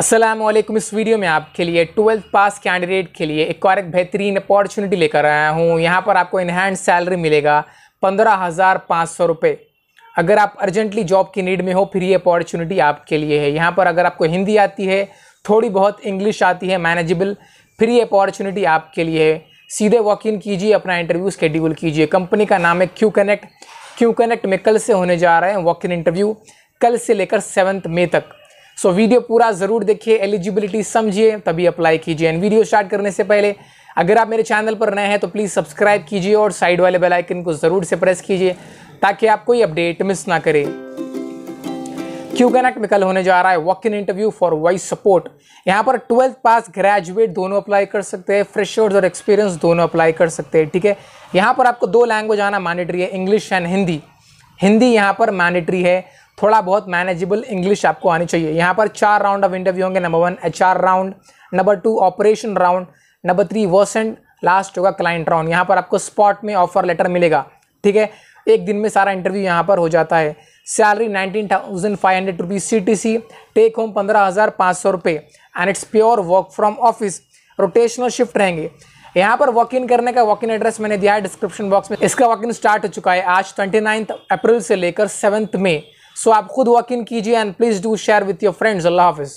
असलम इस वीडियो में आपके लिए ट्वेल्थ पास कैंडिडेट के लिए एक और एक बेहतरीन अपॉर्चुनिटी लेकर आया हूँ। यहाँ पर आपको इनहैंड सैलरी मिलेगा पंद्रह हज़ार पाँच सौ रुपये अगर आप अर्जेंटली जॉब की नीड में हो, फिर ये अपॉर्चुनिटी आपके लिए है। यहाँ पर अगर आपको हिंदी आती है, थोड़ी बहुत इंग्लिश आती है मैनेजेबल फिर ये अपॉर्चुनिटी आपके लिए है। सीधे वॉक इन कीजिए, अपना इंटरव्यू शेड्यूल कीजिए। कंपनी का नाम है क्यू कनेक्ट क्यू कनेक्ट में कल से होने जा रहे हैं वॉक इन इंटरव्यू कल से लेकर सेवन्थ मे तक। सो so, वीडियो पूरा ज़रूर देखिए एलिजिबिलिटी समझिए तभी अप्लाई कीजिए। एंड वीडियो स्टार्ट करने से पहले अगर आप मेरे चैनल पर नए हैं तो प्लीज़ सब्सक्राइब कीजिए और साइड वाले बेल आइकन को ज़रूर से प्रेस कीजिए ताकि आप कोई अपडेट मिस ना करें। क्यू कनेक्ट में कल होने जा रहा है? Walk in interview for voice support यहाँ पर ट्वेल्थ पास ग्रेजुएट दोनों अप्लाई कर सकते हैं फ्रेशर्स और एक्सपीरियंस दोनों अप्लाई कर सकते हैं ठीक है? यहाँ पर आपको दो लैंग्वेज आना मैंडेटरी है इंग्लिश एंड हिंदी हिंदी यहाँ पर मैंडेटरी है। थोड़ा बहुत मैनेजेबल इंग्लिश आपको आनी चाहिए। यहाँ पर चार राउंड ऑफ़ इंटरव्यू होंगे। Number one H round number two operation round number three Versant last होगा क्लाइंट राउंड यहाँ पर आपको स्पॉट में ऑफ़र लेटर मिलेगा। ठीक है? एक दिन में सारा इंटरव्यू यहाँ पर हो जाता है। Salary nineteen thousand five hundred rupees C T C take home पंद्रह हज़ार पाँच सौ रुपये and it's pure work from office rotational shift रहेंगे। यहाँ पर वॉक इन करने का वॉक इन एड्रेस मैंने दिया है डिस्क्रिप्शन बॉक्स में। इसका वॉक इन स्टार्ट हो चुका है। आज ट्वेंटी अप्रैल से लेकर सेवन्थ में सो आप खुद वॉक इन कीजिए and please do share with your friends अल्लाह हाफिज़.